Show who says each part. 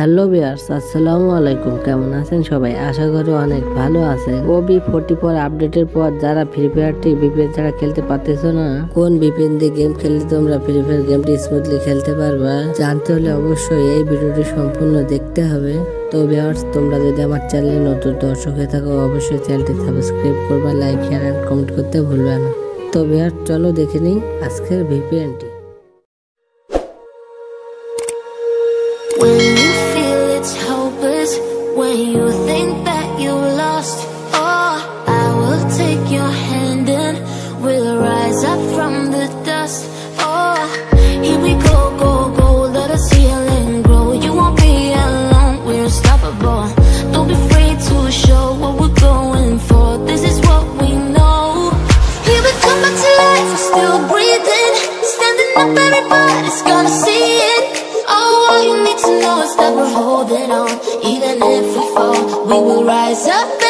Speaker 1: Hello বিয়ার্স আসসালামু আলাইকুম। কেমন আছেন সবাই? আশা করি অনেক ভালো আছে ওবি ফোর্টি ফোর আপডেটের পর যারা ফ্রি ফায়ারটি বিপিএন ছাড়া খেলতে পারতেছো না, কোন বিপিএন দিয়ে গেম খেললে তোমরা ফ্রি ফায়ার গেমটি স্মুথলি খেলতে পারবা, জানতে হলে অবশ্যই এই ভিডিওটি সম্পূর্ণ দেখতে হবে। তো ভিউয়ার্স, তোমরা যদি আমার চ্যানেলে নতুন দর্শক হয়ে থাকো, অবশ্যই চ্যানেলটি সাবস্ক্রাইব করবা, লাইক শেয়ার এন্ড কমেন্ট করতে ভুলবে না। তো ভিউয়ার্স, চলো দেখে নিই আজকের ভিপিএনটি
Speaker 2: from the dust. Oh, here we go, go, go, let us heal and grow. You won't be alone, we're unstoppable. Don't be afraid to show what we're going for. This is what we know. Here we come back to life, we're still breathing, standing up, everybody's gonna see it. Oh, all you need to know is that we're holding on. Even if we fall, we will rise up